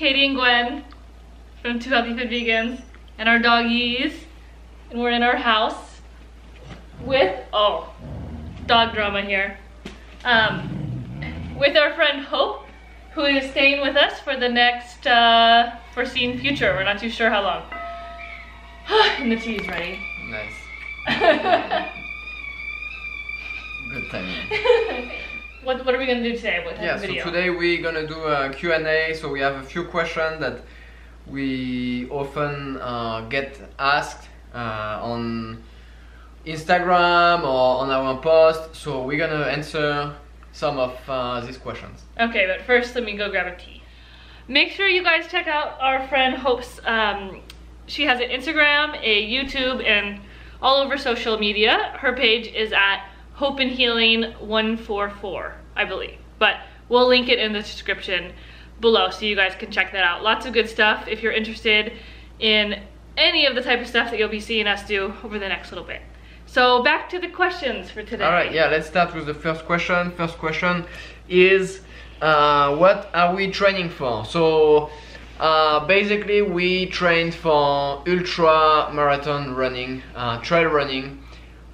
Katie and Gwen from Two Healthy Fit Vegans and our doggies. And we're in our house with, oh, dog drama here. Um, with our friend Hope, who is staying with us for the next uh, foreseen future. We're not too sure how long. and the tea is ready. Nice. Good timing. what, what are we gonna do today? What type Yeah, of so video? today we're gonna do a Q&A. So we have a few questions that we often uh, get asked uh, on Instagram or on our post. So we're gonna answer some of uh, these questions. Okay, but first let me go grab a tea. Make sure you guys check out our friend Hope's. Um, she has an Instagram, a YouTube, and all over social media. Her page is at Hope and Healing 144, I believe. But we'll link it in the description below so you guys can check that out. Lots of good stuff if you're interested in any of the type of stuff that you'll be seeing us do over the next little bit. So back to the questions for today. All right, yeah, let's start with the first question. First question is uh, what are we training for? So uh, basically, we trained for ultra marathon running, uh, trail running,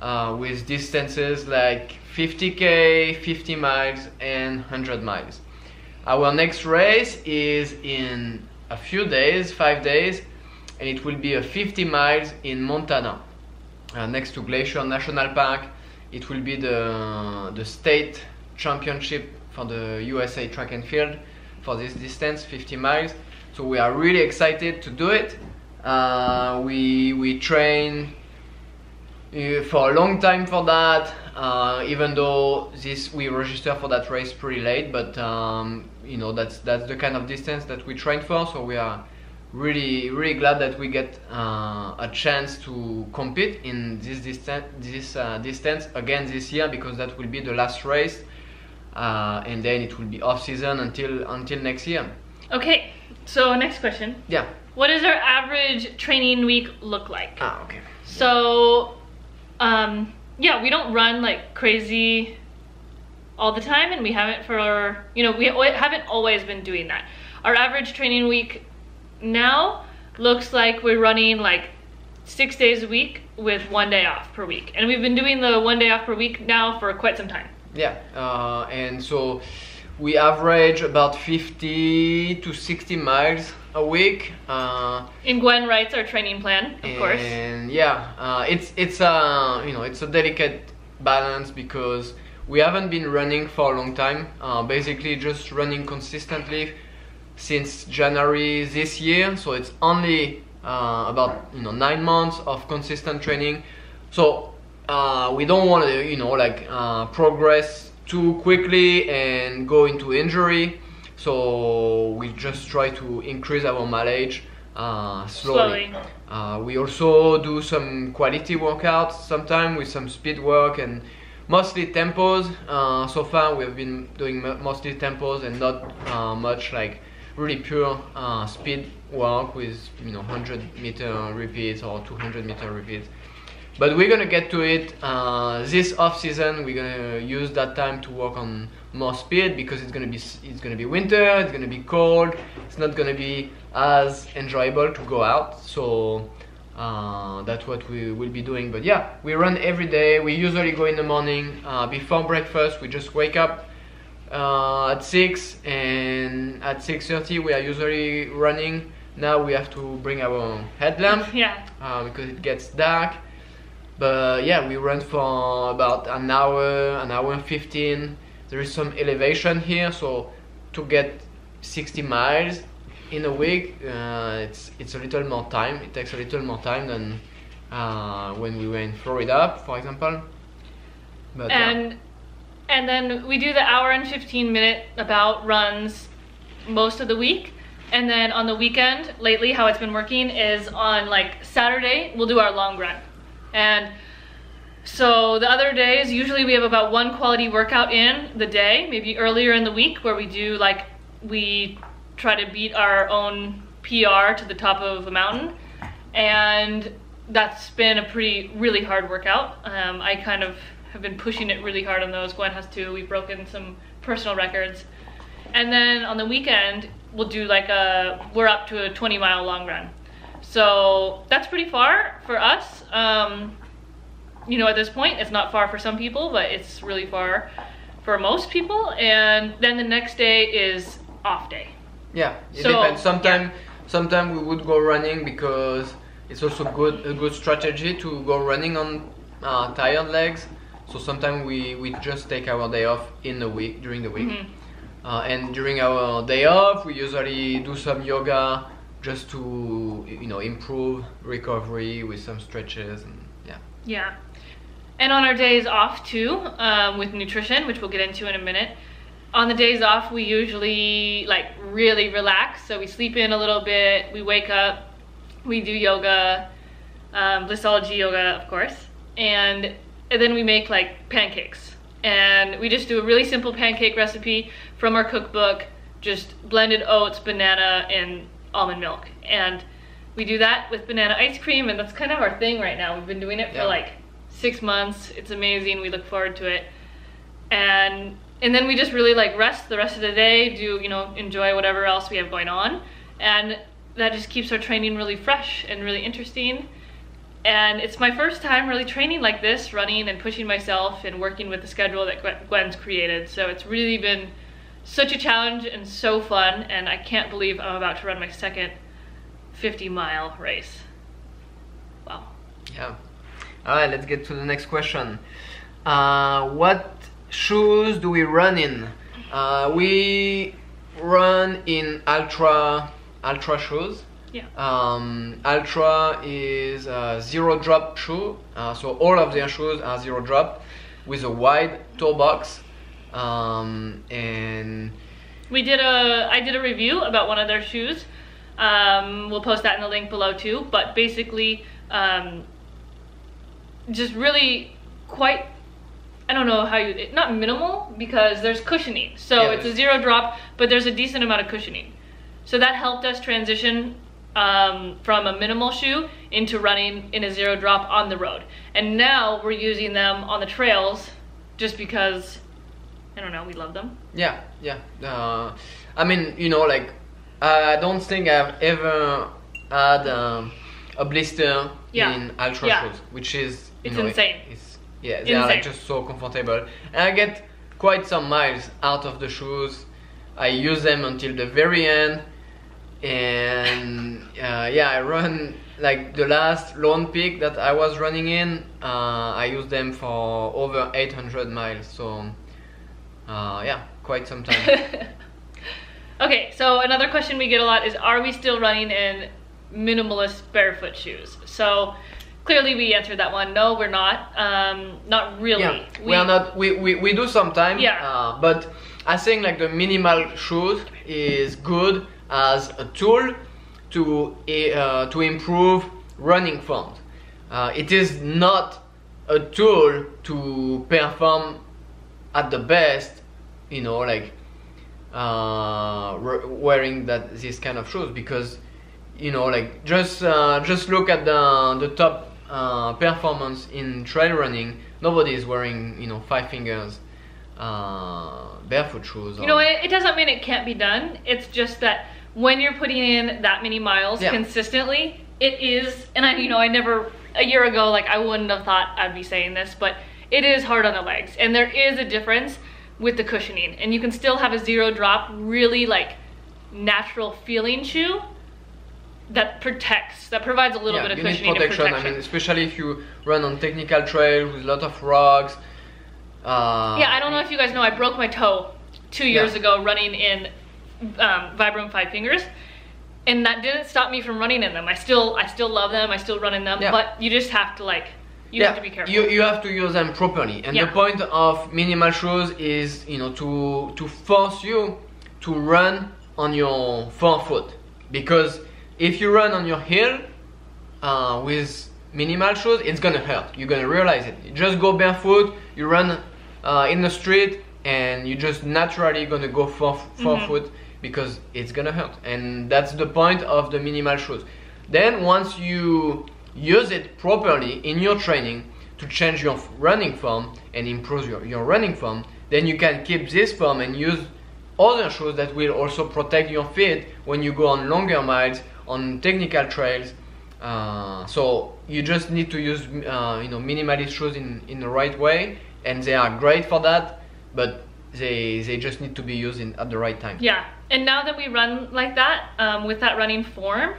uh, with distances like 50k, 50 miles, and 100 miles. Our next race is in a few days, five days, and it will be a 50 miles in Montana uh, next to Glacier National Park. It will be the the state championship for the USA track and field for this distance, 50 miles. So we are really excited to do it. Uh, we we train for a long time for that. Uh, even though this we register for that race pretty late, but um, you know that's that's the kind of distance that we train for. So we are really really glad that we get uh, a chance to compete in this distance this uh, distance again this year because that will be the last race uh, and then it will be off season until until next year Okay, so next question. yeah What does our average training week look like? ah okay So, um, yeah, we don't run like crazy all the time, and we haven't for you know we haven't always been doing that. Our average training week now looks like we're running like six days a week with one day off per week, and we've been doing the one day off per week now for quite some time. yeah uh, and so we average about 50 to 60 miles a week uh, And Gwen writes our training plan, of course. and yeah uh, it's it's a you know it's a delicate balance because we haven't been running for a long time. Uh, basically just running consistently since January this year. So it's only uh, about you know nine months of consistent training. So uh, we don't want to you know like uh, progress too quickly and go into injury. So we just try to increase our mileage uh, slowly, Slowly. Uh, we also do some quality workouts sometimes with some speed work and mostly tempos. Uh, so far we have been doing mostly tempos and not uh, much like really pure uh, speed work with you know 100 meter repeats or 200 meter repeats but we're gonna get to it uh, this off season we're gonna use that time to work on more speed because it's gonna be it's gonna be winter it's gonna be cold. It's not gonna be as enjoyable to go out. So uh, that's what we will be doing. But yeah we run every day. We usually go in the morning uh, before breakfast. We just wake up uh, at 6 and at 6.30 we are usually running. Now we have to bring our headlamp Yeah. uh, because it gets dark. But yeah, we run for about an hour, an hour and 15. There is some elevation here, so to get 60 miles in a week, uh, it's it's a little more time. It takes a little more time than uh, when we were in Florida, for example. But and and then we do the hour and 15 minute about runs most of the week and then on the weekend lately how it's been working is on like saturday we'll do our long run and so the other days usually we have about one quality workout in the day maybe earlier in the week where we do like we try to beat our own pr to the top of a mountain. And that's been a pretty really hard workout. Um, i kind of have been pushing it really hard on those. Gwen has too. We've broken some personal records. And then on the weekend we'll do like a we're up to a 20 mile long run. So that's pretty far for us. Um, you know, at this point, it's not far for some people, but it's really far for most people. And then the next day is off day. Yeah, it So, depends. Sometimes, sometimes we would go running because it's also good a good strategy to go running on uh, tired legs. So sometimes we, we just take our day off in the week during the week, Mhm. uh, and during our day off we usually do some yoga just to you know improve recovery with some stretches and yeah. Yeah. And on our days off too, um, with nutrition, which we'll get into in a minute. On the days off, we usually like really relax. So we sleep in a little bit, we wake up, we do yoga, um, Blissology yoga, of course, and, and then we make like pancakes. And we just do a really simple pancake recipe from our cookbook, just blended oats, banana, and almond milk. And we do that with banana ice cream, and that's kind of our thing right now. We've been doing it for Yeah. like six months. It's amazing. We look forward to it. And and then we just really like rest the rest of the day, do, you know, enjoy whatever else we have going on. And that just keeps our training really fresh and really interesting. And it's my first time really training like this, running and pushing myself and working with the schedule that Gwen's created. So it's really been such a challenge and so fun. And I can't believe I'm about to run my second 50 mile race. Wow. Yeah. All right, let's get to the next question. Uh, what shoes do we run in? Uh, we run in Altra Altra shoes. Yeah. Um, Altra is a zero drop shoe, uh, so all of their shoes are zero drop with a wide toe box. Um, and We did a I did a review about one of their shoes. Um, we'll post that in the link below too. But basically, um, just really quite. I don't know how you not minimal because there's cushioning. So Yeah, it's a zero drop, but there's a decent amount of cushioning. So that helped us transition um, from a minimal shoe into running in a zero drop on the road. And now we're using them on the trails just because I don't know, we love them. Yeah, yeah. Uh, I mean, you know, like I don't think I've ever had um, a blister Yeah. in Altra Yeah. shoes, which is It's know, insane. It's yeah, they are like just so comfortable, and I get quite some miles out of the shoes. I use them until the very end, and uh, yeah, I run like the last lone peak that I was running in. Uh, I used them for over 800 miles, so uh, yeah, quite some time. okay, so another question we get a lot is Are we still running in minimalist barefoot shoes? So clearly we answered that one. No, we're not. Um, not really. Yeah, we, are not. We, we, we do sometimes. Yeah. Uh, but I think like the minimal shoes is good as a tool to uh, to improve running form. Uh, it is not a tool to perform at the best. You know, like uh, wearing that this kind of shoes because you know like just uh, just look at the the top uh, performance in trail running nobody is wearing you know five fingers uh, barefoot shoes You know, it, it doesn't mean it can't be done. It's just that when you're putting in that many miles Yeah. consistently, it is, and I, you know, I never, a year ago, like I wouldn't have thought I'd be saying this, but it is hard on the legs. And there is a difference with the cushioning. And you can still have a zero drop, really like natural feeling shoe that protects, that provides a little yeah, bit of you need cushioning protection. and protection. I mean, especially if you run on technical trail with a lot of rocks. Uh, Yeah, I don't know if you guys know, I broke my toe two years Yeah. ago running in um, Vibram Five Fingers, and that didn't stop me from running in them. I still, I still love them. I still run in them, Yeah. but you just have to like, you have to be careful. You, you have to use them properly. And Yeah. the point of minimal shoes is, you know, to to force you to run on your forefoot. Because if you run on your heel uh, with minimal shoes, it's gonna hurt. You're gonna realize it. You just go barefoot, you run uh, in the street, and you're just naturally gonna go fore, forefoot because it's gonna hurt. And that's the point of the minimal shoes. Then once you use it properly in your training to change your running form and improve your, your running form, then you can keep this form and use other shoes that will also protect your feet when you go on longer miles on technical trails. Uh, so you just need to use uh, you know minimalist shoes in, in the right way, and they are great for that. But they they just need to be used in, at the right time. Yeah, and now that we run like that um, with that running form,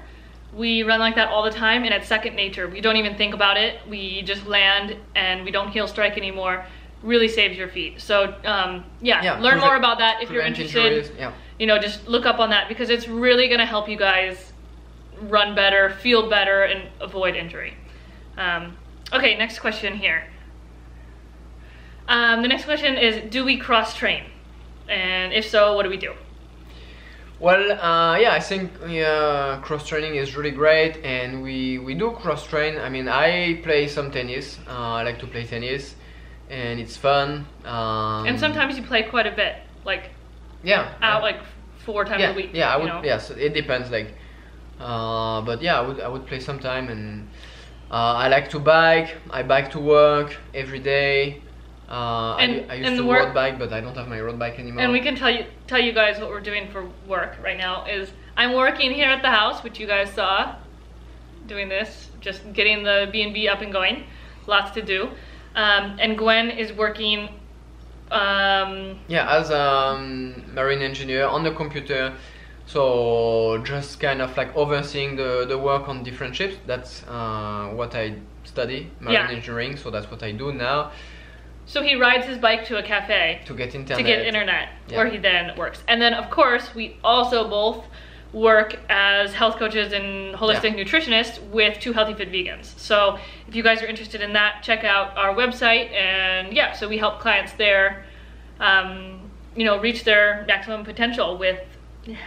we run like that all the time, and it's second nature. We don't even think about it. We just land, and we don't heel strike anymore. Really saves your feet. So um, yeah, Yeah, learn more about that if you're interested. injuries, yeah. You know, just look up on that because it's really gonna help you guys run better, feel better, and avoid injury. Um, okay, next question here. Um, the next question is, do we cross train? And if so, what do we do? Well, uh, yeah, I think uh, cross training is really great, and we we do cross train. I mean, I play some tennis. Uh, I like to play tennis, and it's fun. Um, And sometimes you play quite a bit, like yeah, out like four times yeah, a week. yeah, I would. know? Yes, it depends. Like, uh, but yeah, I would I would play sometime, and uh, I like to bike. I bike to work every day. Uh, I, And- I used and to road bike, but I don't have my road bike anymore. And we can tell you tell you guys what we're doing for work right now is I'm working here at the house, which you guys saw, doing this, just getting the B and B up and going. Lots to do. Um, and Gwen is working. Um, Yeah, as a um, marine engineer on the computer, so just kind of like overseeing the, the work on different ships. That's uh, what I study, marine Yeah. engineering. So that's what I do now so he rides his bike to a cafe to get internet. to get internet, Yeah. where he then works. And then, of course, we also both work as health coaches and holistic Yeah. nutritionists with Two Healthy Fit Vegans. So if you guys are interested in that, check out our website. And yeah, so we help clients there, um, you know, reach their maximum potential with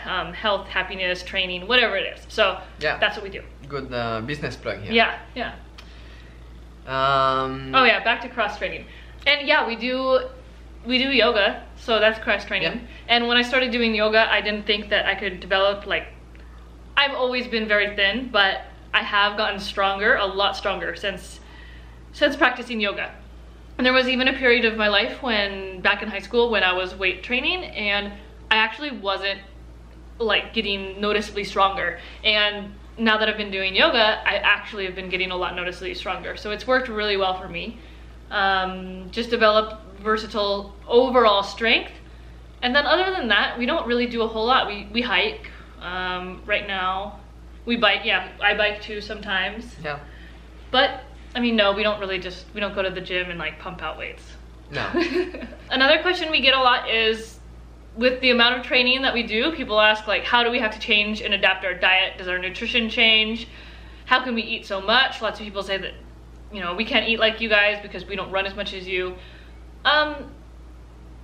um, health, happiness, training, whatever it is. So Yeah. that's what we do. Good uh, business plug here. Yeah, yeah. Um, Oh yeah, back to cross training. And yeah, we do we do yoga, so that's cross training. Yeah. And when I started doing yoga, I didn't think that I could develop like I've always been very thin, but I have gotten stronger, a lot stronger since since practicing yoga. And there was even a period of my life when back in high school when I was weight training and I actually wasn't like getting noticeably stronger. And now that I've been doing yoga, I actually have been getting a lot noticeably stronger. So it's worked really well for me. Um, just develop versatile overall strength. And then other than that, we don't really do a whole lot. We, we hike um, right now. We bike, yeah, I bike too sometimes. Yeah. But I mean, no, we don't really just, we don't go to the gym and like pump out weights. No. Another question we get a lot is with the amount of training that we do, people ask like, how do we have to change and adapt our diet? Does our nutrition change? How can we eat so much? Lots of people say that, you know, we can't eat like you guys because we don't run as much as you. Um,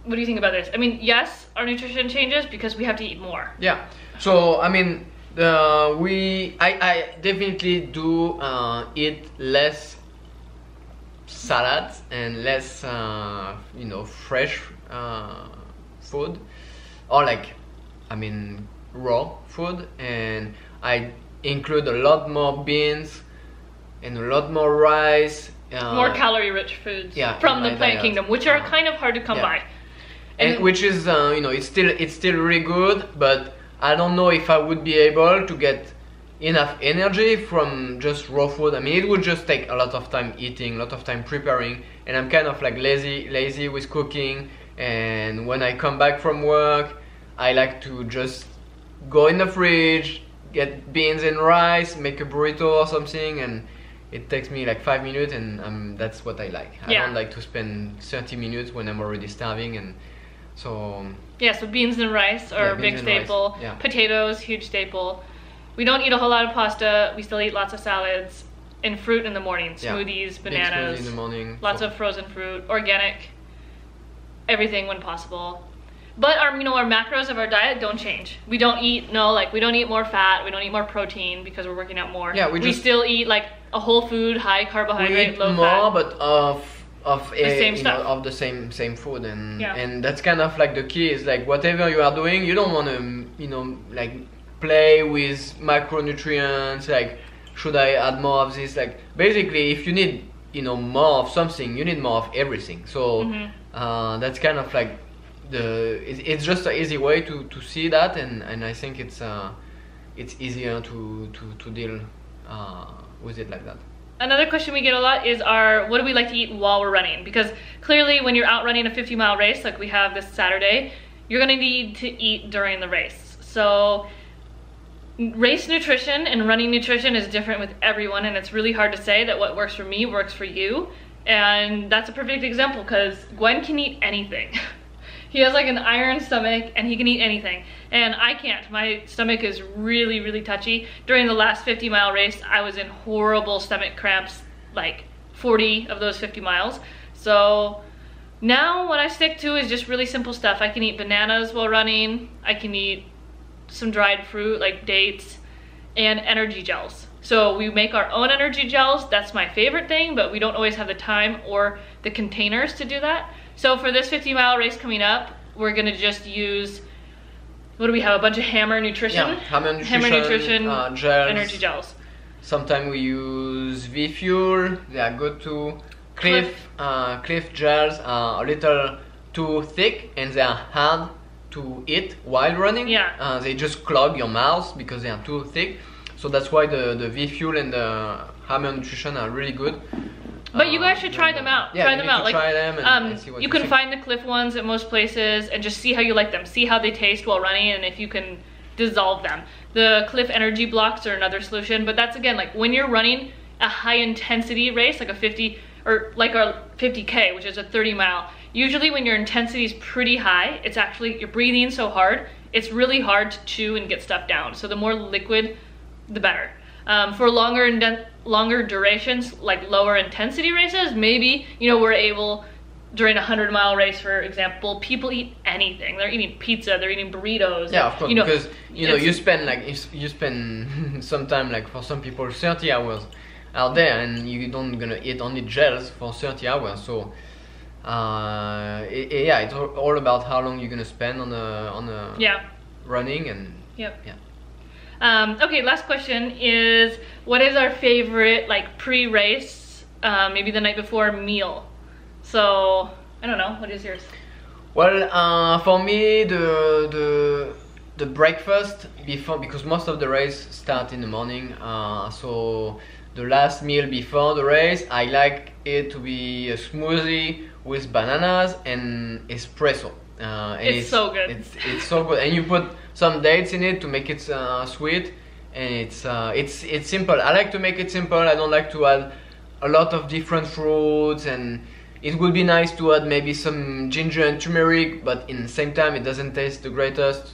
what do you think about this? I mean, yes, our nutrition changes because we have to eat more. Yeah. So I mean, uh, we I, I definitely do uh, eat less salads and less uh, you know fresh uh, food or like I mean raw food and I include a lot more beans and a lot more rice. Uh, more calorie-rich foods yeah, from the plant kingdom, which are Uh, kind of hard to come yeah. by. and, And- which is uh, you know it's still it's still really good but i don't know if i would be able to get enough energy from just raw food i mean it would just take a lot of time eating a lot of time preparing and i'm kind of like lazy lazy with cooking and when i come back from work i like to just go in the fridge get beans and rice make a burrito or something and it takes me like five minutes and um, that's what i like i don't like to spend 30 minutes when i'm already starving and so Yeah, so beans and rice are Yeah, a big staple. yeah. Potatoes, huge staple. We don't eat a whole lot of pasta. We still eat lots of salads and fruit in the morning. Smoothies, bananas, smoothie in the morning lots so- of frozen fruit, organic, everything when possible. But our, you know, our macros of our diet don't change. We don't eat no, like we don't eat more fat. We don't eat more protein because we're working out more. Yeah, we just- still eat like a whole food, high carbohydrate, low more fat. but of of a, same you know, stuff. of the same same food and Yeah. and that's kind of like the key is like whatever you are doing you don't want to you know like play with macronutrients like should i add more of this like basically if you need you know more of something you need more of everything so Mhm. uh, that's kind of like the it's, it's just an easy way to, to see that and, and I think it's uh, it's easier to to, to deal uh, with it like that. Another question we get a lot is our what do we like to eat while we're running? Because clearly when you're out running a 50 mile race like we have this Saturday, you're gonna need to eat during the race. So race nutrition and running nutrition is different with everyone and it's really hard to say that what works for me works for you. And that's a perfect example because Gwen can eat anything. he has like an iron stomach and he can eat anything. And I can't. My stomach is really, really touchy. During the last 50 mile race, I was in horrible stomach cramps, like 40 of those 50 miles. So now what I stick to is just really simple stuff. I can eat bananas while running. I can eat some dried fruit like dates and energy gels. So we make our own energy gels. That's my favorite thing, but we don't always have the time or the containers to do that. So for this 50 mile race coming up, we're gonna just use, what do we have, a bunch of Hammer Nutrition? Yeah, Hammer Nutrition, Hammer Nutrition uh, gels. energy gels. Sometimes we use V Fuel. They are good too. Clif, Clif. Uh, Clif gels are a little too thick and they are hard to eat while running. Yeah. Uh, they just clog your mouth because they are too thick. So that's why the, the V Fuel and the Hammer Nutrition are really good. But you Uh, guys should try them out. Yeah, try you them out. like, try them and, um, and you you can think. find the Clif ones at most places and just see how you like them. See how they taste while running and if you can dissolve them. The Clif Energy Bloks are another solution, but that's again like when you're running a high intensity race, like a 50 or like our 50k, which is a 30 mile. Usually when your intensity is pretty high, it's actually you're breathing so hard, it's really hard to chew and get stuff down. So the more liquid, the better. Um, for longer inden- longer durations, like lower intensity races, maybe you know we're able during a hundred mile race, for example, people eat anything. They're eating pizza, they're eating burritos. Yeah, of course, You know, because you know you spend like you spend some time like for some people 30 hours out there, and you don't gonna eat only gels for 30 hours. So, uh, i- i- yeah, it's all all about how long you're gonna spend on a on a yeah. running and Yep. yeah. Um, okay, last question is what is our favorite like pre-race, uh, maybe the night before meal? So I don't know. What is yours? Well, uh, for me, the the the breakfast before because most of the race start in the morning. Uh, so the last meal before the race, I like it to be a smoothie with bananas and espresso. Uh, and It's so good. It's it's so good, and you put some dates in it to make it uh, sweet, and it's uh, it's it's simple. I like to make it simple. I don't like to add a lot of different fruits and it would be nice to add maybe some ginger and turmeric but in the same time it doesn't taste the greatest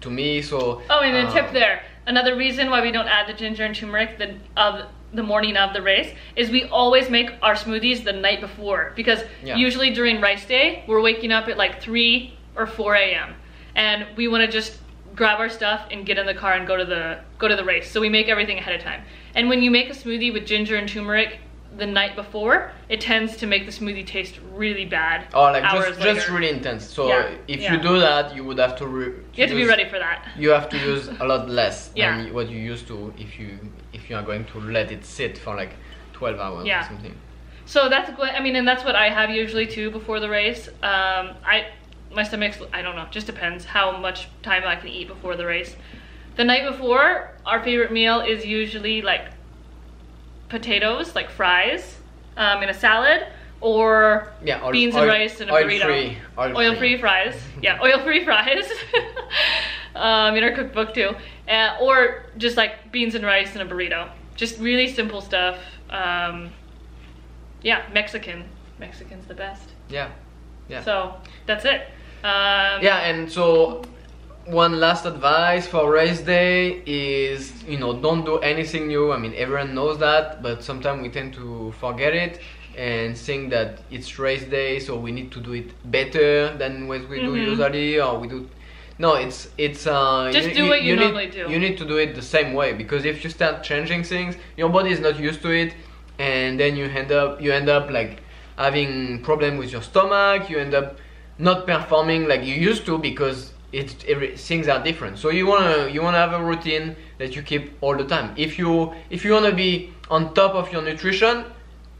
to me so Oh, and a uh, tip there. Another reason why we don't add the ginger and turmeric the of the morning of the race is we always make our smoothies the night before because Yeah. usually during race day we're waking up at like three or four a.m. and we want to just grab our stuff and get in the car and go to the go to the race. So we make everything ahead of time. And when you make a smoothie with ginger and turmeric the night before, it tends to make the smoothie taste really bad. Oh, like hours just just really intense so Yeah, if yeah. you do that you would have to re- You have to be ready for that. you have to use a lot less Yeah. than what you used to if you if you are going to let it sit for like 12 hours Yeah. or something So that's what I mean, and that's what I have usually too before the race. Um, I my stomach's I don't know, just depends how much time I can eat before the race. The night before, our favorite meal is usually like potatoes, like fries, um, in a salad, or yeah oil, beans oil, and rice and a oil burrito. free oil, oil free fries. Yeah, oil free fries. um, in our cookbook too, uh, or just like beans and rice and a burrito. Just really simple stuff. Um, yeah, Mexican. Mexican's the best. yeah yeah So that's it. Um, Yeah, and so one last advice for race day is you know don't do anything new. I mean everyone knows that, but sometimes we tend to forget it and think that it's race day, so we need to do it better than what we do Mhm. usually, or we do. No, it's it's. Uh, Just do what you need, normally do. You need to do it the same way because if you start changing things, your body is not used to it, and then you end up you end up like having problem with your stomach. You end up not performing like you used to because it's every, things are different. So you wanna you wanna have a routine that you keep all the time. If you if you wanna be on top of your nutrition,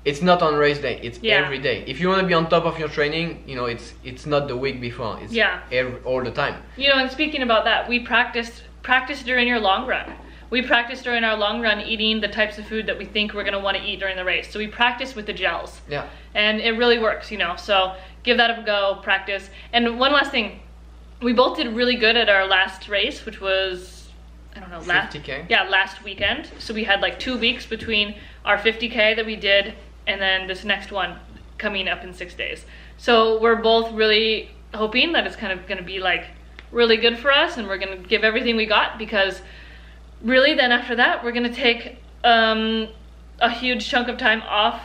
it's not on race day. It's Yeah. every day. If you want to be on top of your training, you know, it's it's not the week before. It's Yeah. every, all the time. You know, and speaking about that, we practiced practice during your long run. We practice during our long run eating the types of food that we think we're gonna want to eat during the race. So we practice with the gels, Yeah. and it really works. You know, so give that a go, practice. And one last thing, we both did really good at our last race, which was I don't know last 50K? yeah last weekend. So we had like two weeks between our 50k that we did and then this next one coming up in six days. So we're both really hoping that it's kind of going to be like really good for us, and we're going to give everything we got because really then after that we're going to take um, a huge chunk of time off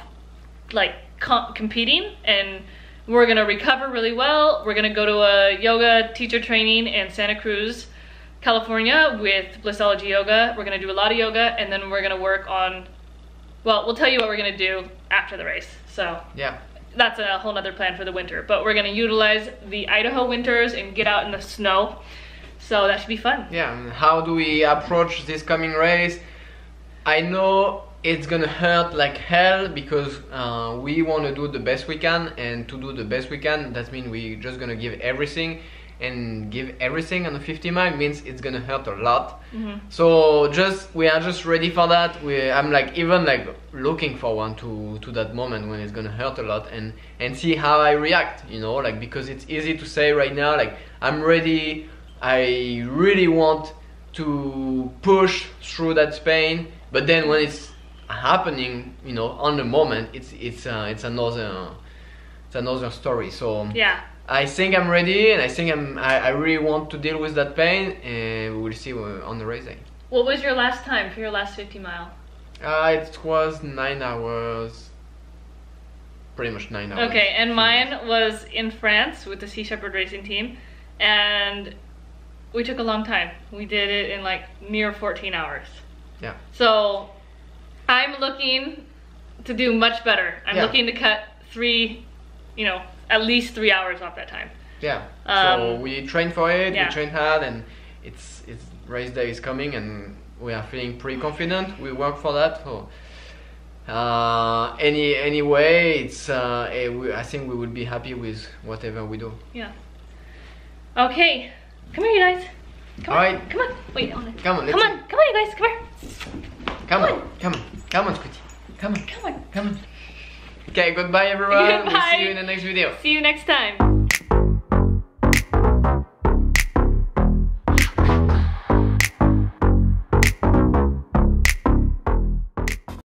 like com- competing and we're going to recover really well. We're going to go to a yoga teacher training in santa cruz california with blissology yoga. We're going to do a lot of yoga and then we're going to work on well we'll tell you what we're going to do after the race. So Yeah. that's a whole nother plan for the winter. But we're going to utilize the idaho winters and get out in the snow. So that should be fun. Yeah, how do we approach this coming race? I know it's gonna hurt like hell because uh, we want to do the best we can, and to do the best we can, that means we're just gonna give everything, and give everything on the 50 mile means it's gonna hurt a lot. So just we are just ready for that. We I'm like even like looking forward to to that moment when it's gonna hurt a lot and and see how I react. You know, like because it's easy to say right now like I'm ready. I really want to push through that pain, but then when it's happening, you know, on the moment, it's it's uh, it's another it's another story. So yeah I think I'm ready, and I think I'm I, I really want to deal with that pain, and we will see on the race day. what was your last time for your last 50 mile Uh, it was nine hours, pretty much nine hours. Okay, and mine was in France with the Sea Shepherd racing team, and we took a long time. We did it in like near 14 hours. Yeah. So I'm looking to do much better. I'm Yeah. looking to cut three, you know, at least three hours off that time. Yeah. so Um, we train for it. yeah. We train hard, and it's it's race day is coming, and we are feeling pretty confident. We work for that. So uh, any anyway, it's uh, eh, we, I think we will be happy with whatever we do. Yeah. Okay, come here, you guys. Come All on. right. Come on. Wait, on. Come on, Come on. Come on, you guys. Come here. Come on, come on, come on, Scooty. Come on, Come on. come on. Okay, goodbye everyone. We'll see you in the next video. See you next time.